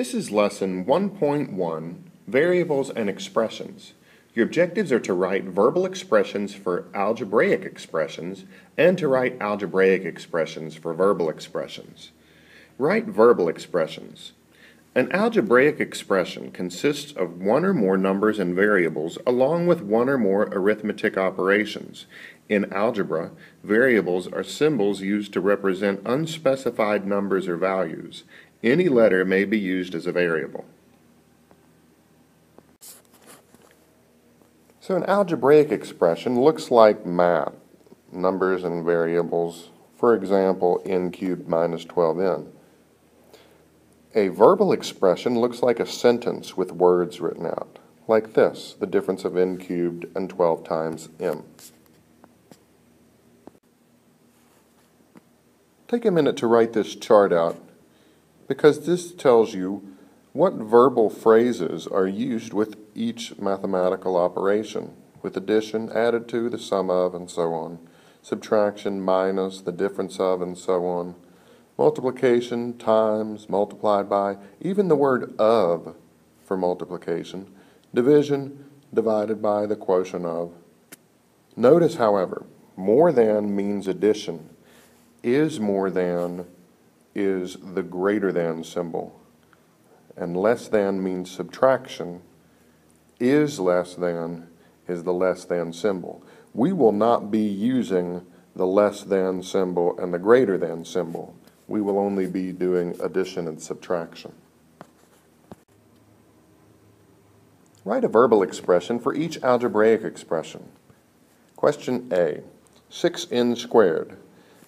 This is lesson 1.1, Variables and Expressions. Your objectives are to write verbal expressions for algebraic expressions and to write algebraic expressions for verbal expressions. Write verbal expressions. An algebraic expression consists of one or more numbers and variables along with one or more arithmetic operations. In algebra, variables are symbols used to represent unspecified numbers or values. Any letter may be used as a variable. So an algebraic expression looks like math, numbers and variables, for example, n cubed minus 12n. A verbal expression looks like a sentence with words written out, like this, the difference of n cubed and 12 times m. Take a minute to write this chart out because this tells you what verbal phrases are used with each mathematical operation, with addition, added to, the sum of, and so on, subtraction, minus, the difference of, and so on, multiplication, times, multiplied by, even the word of for multiplication, division, divided by the quotient of. Notice, however, more than means addition, is more than is the greater than symbol, and less than means subtraction, is less than is the less than symbol. We will not be using the less than symbol and the greater than symbol. We will only be doing addition and subtraction. Write a verbal expression for each algebraic expression. Question A, 6n squared.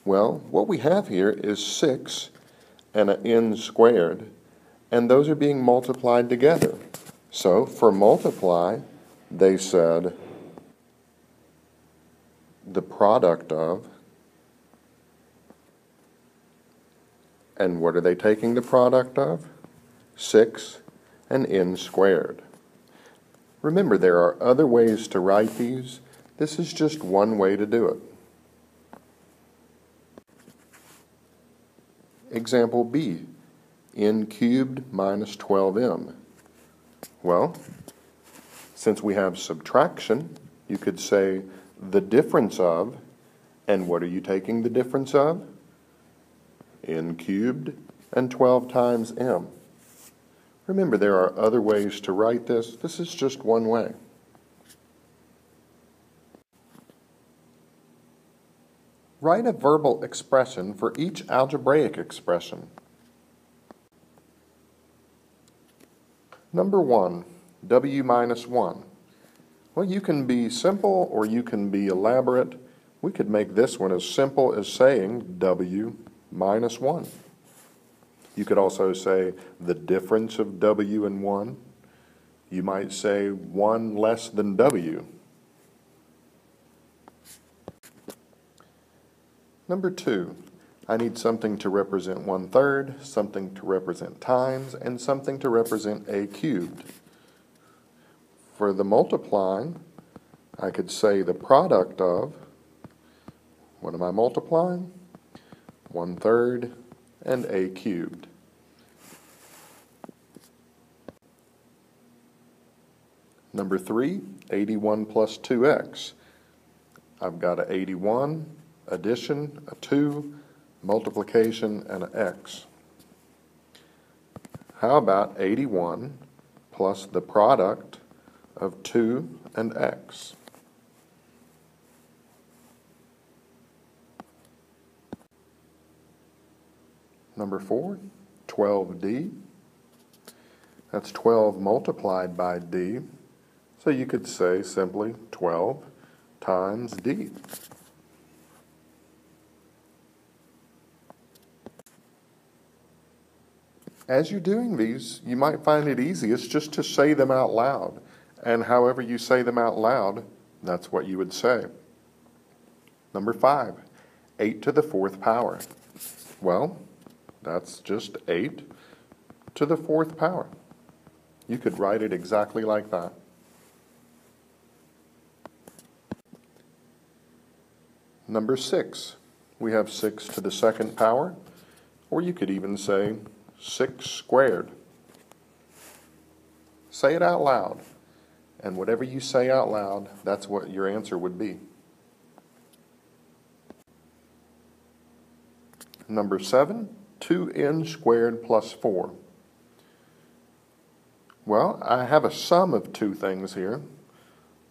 Well, what we have here is 6 and an n squared, and those are being multiplied together. So for multiply, they said the product of, and what are they taking the product of? 6 and n squared. Remember, there are other ways to write these. This is just one way to do it. Example B, n cubed minus 12m. Well, since we have subtraction, you could say the difference of, and what are you taking the difference of? n cubed and 12 times m. Remember, there are other ways to write this. This is just one way. Write a verbal expression for each algebraic expression. Number one, w minus 1. Well, you can be simple or you can be elaborate. We could make this one as simple as saying w minus 1. You could also say the difference of w and 1. You might say 1 less than w. Number two, I need something to represent one third, something to represent times, and something to represent a cubed. For the multiplying, I could say the product of, what am I multiplying? One third and a cubed. Number three, 81 plus 2x. I've got an 81 addition, a 2, multiplication, and an x. How about 81 plus the product of 2 and x? Number 4, 12d. That's 12 multiplied by d. So you could say simply 12 times d. as you're doing these, you might find it easiest just to say them out loud. And however you say them out loud, that's what you would say. Number five, 8 to the fourth power. Well, that's just 8 to the fourth power. You could write it exactly like that. Number 6, we have 6 to the second power, or you could even say 6 squared. Say it out loud. And whatever you say out loud, that's what your answer would be. Number seven, 2n squared plus 4. Well, I have a sum of two things here.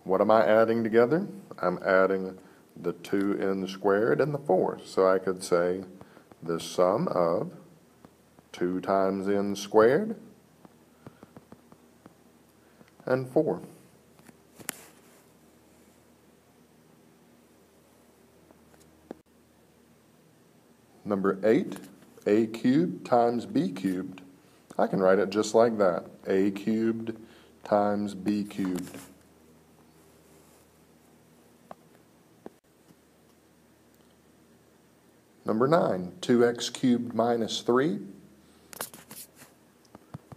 What am I adding together? I'm adding the 2n squared and the 4. So I could say the sum of 2 times n squared and 4. Number 8, a cubed times b cubed. I can write it just like that. a cubed times b cubed. Number 9, 2x cubed minus 3.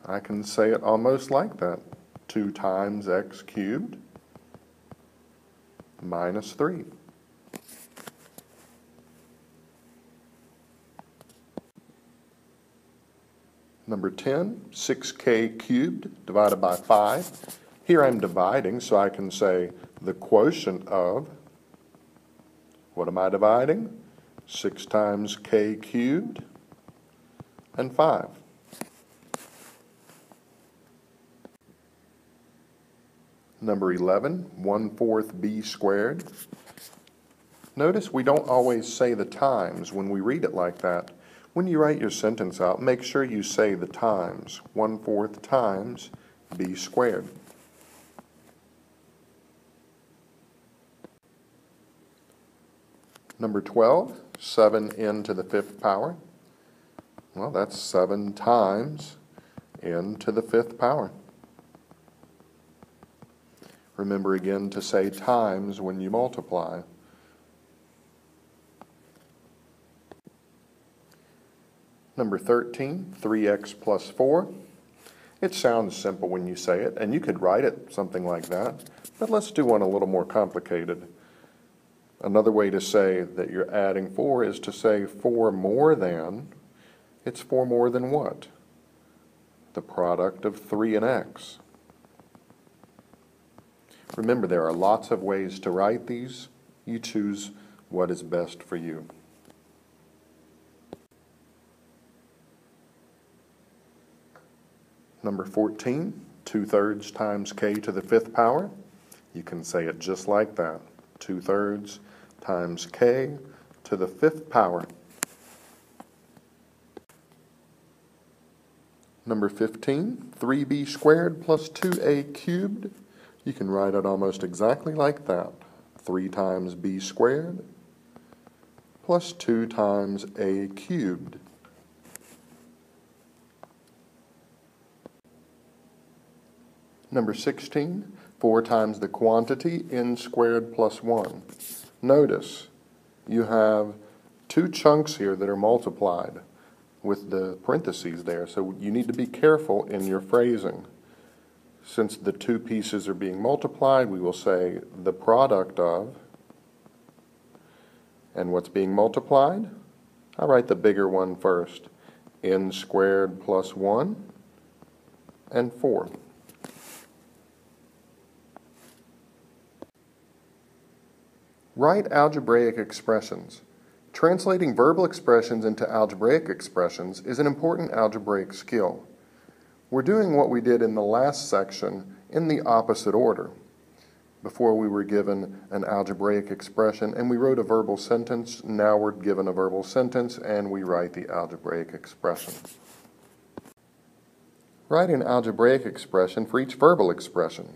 I can say it almost like that. 2 times x cubed minus 3. Number 10, 6k cubed divided by 5. Here I'm dividing, so I can say the quotient of, what am I dividing? 6 times k cubed and 5. Number 11, 1 fourth b squared. Notice we don't always say the times when we read it like that. When you write your sentence out, make sure you say the times. One fourth times b squared. Number 12, 7n to the fifth power. Well, that's 7 times n to the fifth power. Remember again to say times when you multiply. Number 13, 3x plus 4. It sounds simple when you say it, and you could write it something like that, but let's do one a little more complicated. Another way to say that you're adding 4 is to say 4 more than, it's 4 more than what? The product of 3 and x. Remember, there are lots of ways to write these. You choose what is best for you. Number 14, 2 thirds times k to the fifth power. You can say it just like that. 2 thirds times k to the fifth power. Number 15, 3b squared plus 2a cubed. You can write it almost exactly like that. 3 times b squared plus 2 times a cubed. Number 16, 4 times the quantity, n squared plus 1. Notice you have two chunks here that are multiplied with the parentheses there, so you need to be careful in your phrasing. Since the two pieces are being multiplied, we will say the product of, and what's being multiplied? I'll write the bigger one first, n squared plus 1 and 4. Write algebraic expressions. Translating verbal expressions into algebraic expressions is an important algebraic skill. We're doing what we did in the last section in the opposite order. Before we were given an algebraic expression and we wrote a verbal sentence, now we're given a verbal sentence and we write the algebraic expression. Write an algebraic expression for each verbal expression.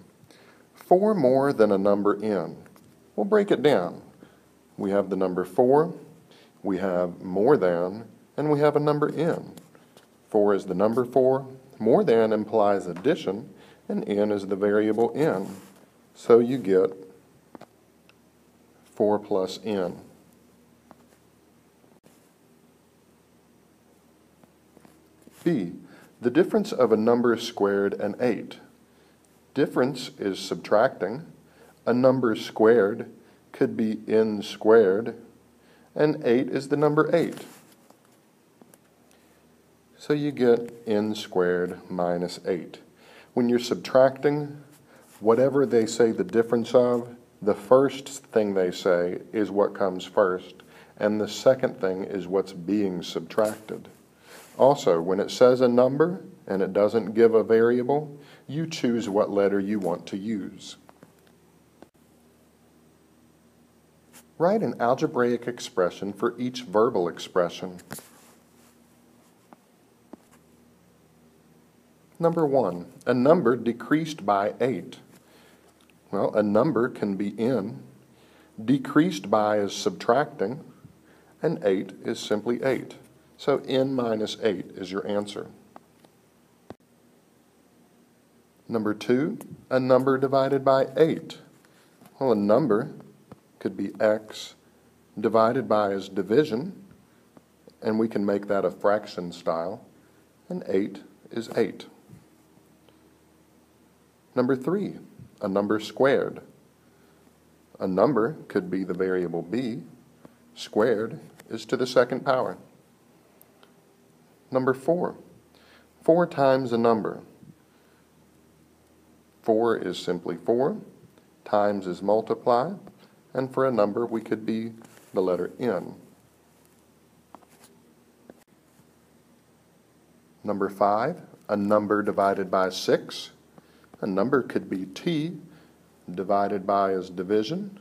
Four more than a number n. We'll break it down. We have the number 4, we have more than, and we have a number n. 4 is the number 4, more than implies addition, and n is the variable n. So you get 4 plus n. B. The difference of a number squared and 8. Difference is subtracting a number squared could be n squared, and 8 is the number 8. So you get n squared minus 8. When you're subtracting, whatever they say the difference of, the first thing they say is what comes first, and the second thing is what's being subtracted. Also, when it says a number and it doesn't give a variable, you choose what letter you want to use. Write an algebraic expression for each verbal expression. Number one, a number decreased by 8. Well, a number can be in. Decreased by is subtracting, and 8 is simply 8. So n minus 8 is your answer. Number 2, a number divided by 8. Well, a number could be x divided by is division, and we can make that a fraction style, and 8 is 8. Number three, a number squared. A number could be the variable b. Squared is to the second power. Number four, four times a number. Four is simply four, times is multiply, and for a number we could be the letter n. Number five, a number divided by six. A number could be t divided by is division,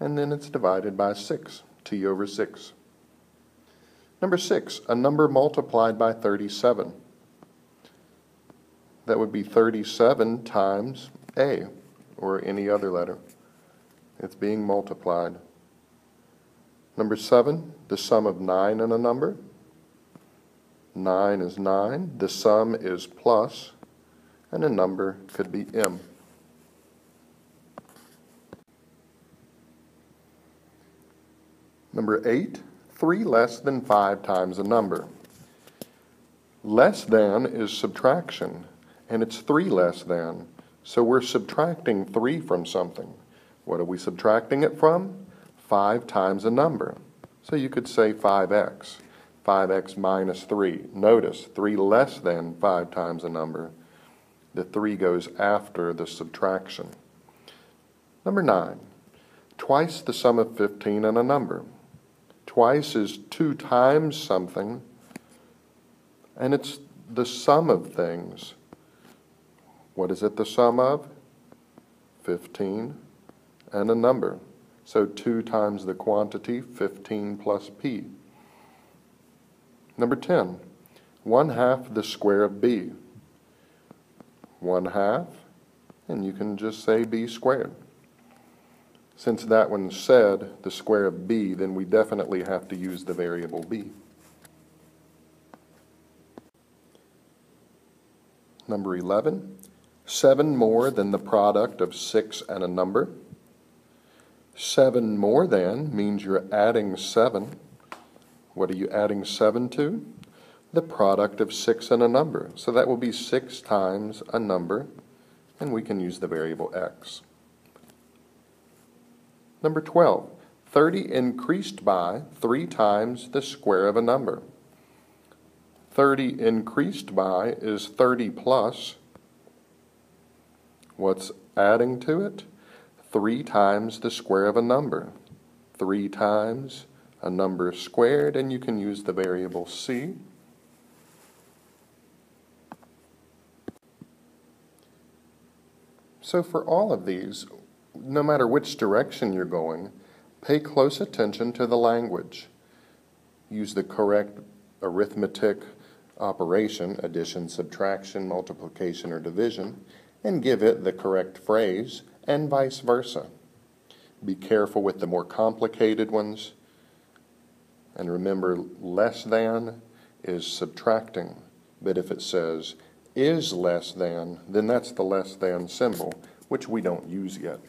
and then it's divided by 6, t over 6. Number 6, a number multiplied by 37. That would be 37 times a, or any other letter. It's being multiplied. Number 7, the sum of 9 and a number. 9 is 9. The sum is plus and a number could be m. Number 8, 3 less than 5 times a number. Less than is subtraction, and it's 3 less than. So we're subtracting 3 from something. What are we subtracting it from? 5 times a number. So you could say 5x. 5x minus 3. Notice, 3 less than 5 times a number. The 3 goes after the subtraction. Number 9. Twice the sum of 15 and a number. Twice is 2 times something, and it's the sum of things. What is it the sum of? 15 and a number. So 2 times the quantity, 15 plus p. Number 10. 1 half the square of b. 1 half, and you can just say b squared. Since that one said the square of b, then we definitely have to use the variable b. Number 11, 7 more than the product of 6 and a number. 7 more than means you're adding 7. What are you adding 7 to? The product of 6 and a number. So that will be 6 times a number, and we can use the variable x. Number 12, 30 increased by 3 times the square of a number. 30 increased by is 30 plus. What's adding to it? 3 times the square of a number. 3 times a number squared, and you can use the variable c. So for all of these, no matter which direction you're going, pay close attention to the language. Use the correct arithmetic operation, addition, subtraction, multiplication, or division, and give it the correct phrase, and vice versa. Be careful with the more complicated ones. And remember, less than is subtracting. But if it says is less than, then that's the less than symbol, which we don't use yet.